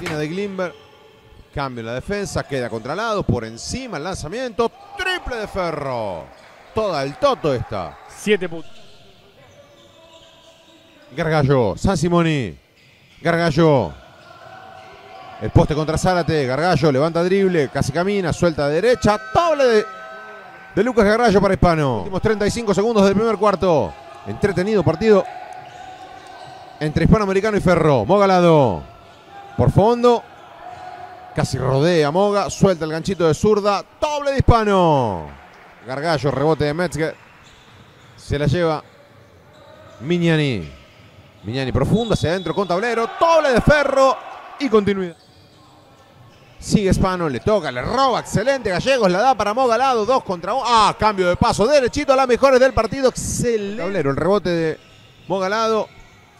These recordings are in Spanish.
Esquina de Glimber. Cambio en la defensa, queda contralado, por encima el lanzamiento, triple de Ferro. Toda el toto está. 7 puntos. Gargallo, San Simoni. Gargallo. El poste contra Zárate. Gargallo levanta drible, casi camina, suelta de derecha. Doble de, de Lucas Gargallo para Hispano. Últimos 35 segundos del primer cuarto. Entretenido partido entre Hispanoamericano y Ferro. Mogalado por fondo. Casi rodea Moga. Suelta el ganchito de zurda. Doble de Hispano. Gargallo, rebote de Metzger. Se la lleva Miñani. Miñani profunda, hacia adentro con tablero. Doble de Ferro y continuidad. Sigue Hispano, le toca, le roba. Excelente Gallegos, la da para Moga lado. Dos contra uno. Ah, cambio de paso. Derechito a las mejores del partido. Excelente. Tablero, el rebote de Moga lado.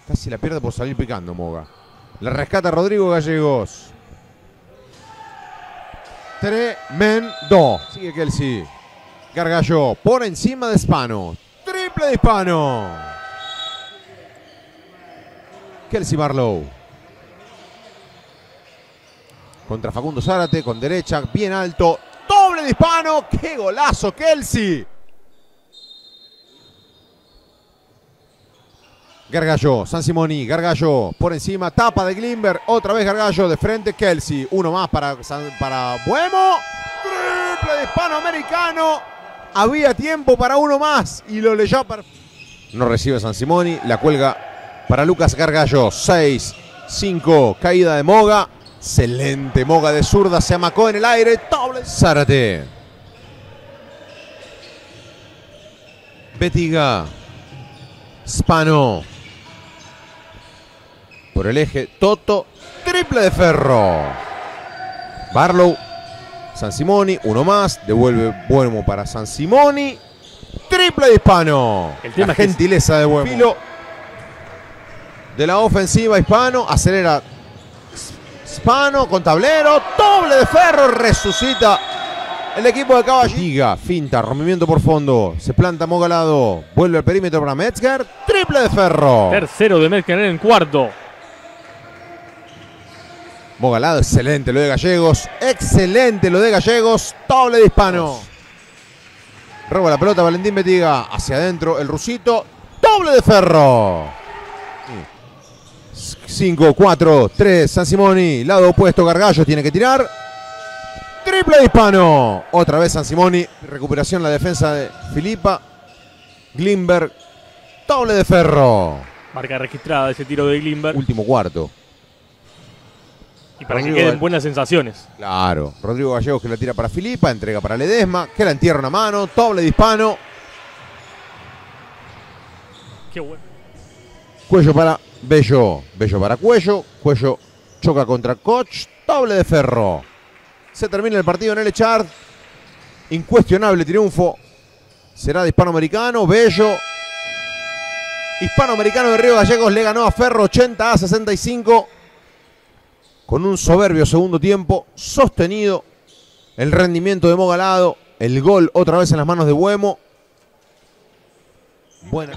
Casi la pierde por salir picando Moga. La rescata Rodrigo Gallegos. Tremendo. Sigue Kelsey. Gargallo por encima de Hispano. Triple de Hispano. Kelsey Barlow. Contra Facundo Zárate con derecha, bien alto. Doble de Hispano. ¡Qué golazo, Kelsey! Gargallo, San Simoni, Gargallo por encima, tapa de Glimber, otra vez Gargallo de frente, Kelsey, uno más para, para Buemo, triple de hispanoamericano, había tiempo para uno más y lo leyó para... No recibe San Simoni, la cuelga para Lucas Gargallo, 6, 5, caída de Moga, excelente Moga de zurda, se amacó en el aire, doble. Zárate. Betiga, Spano, por el eje. Toto, triple de Ferro. Barlow, San Simoni, uno más. Devuelve Buemo para San Simoni. Triple de Hispano. El tema La gentileza de Buemo. Filo de la ofensiva Hispano. Acelera Hispano con tablero. Doble de Ferro. Resucita el equipo de Caballito. Liga, finta, rompimiento por fondo. Se planta Mogalado. Vuelve al perímetro para Metzger. Triple de Ferro. Tercero de Metzger en el cuarto. Mogalado, excelente lo de Gallegos. Excelente lo de Gallegos. Doble de hispano. Roba la pelota Valentín Betiga. Hacia adentro el rusito. Doble de ferro. 5, 4, 3. San Simoni. Lado opuesto Gargallo. Tiene que tirar. Triple de hispano. Otra vez San Simoni. Recuperación la defensa de Filipa. Glimberg. Doble de ferro. Marca registrada ese tiro de Glimberg. Último cuarto. Y para que queden buenas sensaciones. Claro, Rodrigo Gallegos que la tira para Filipa, entrega para Ledesma, que la entierra una mano, doble de hispano, Qué bueno. cuello para Bello, Bello para Cuello, Cuello choca contra Koch, doble de ferro. Se termina el partido en el Echard, incuestionable triunfo, será de hispanoamericano, Bello. Hispanoamericano de Río Gallegos le ganó a Ferro 80 a 65 con un soberbio segundo tiempo sostenido. El rendimiento de Mogalado, el gol otra vez en las manos de Buemo. Buena.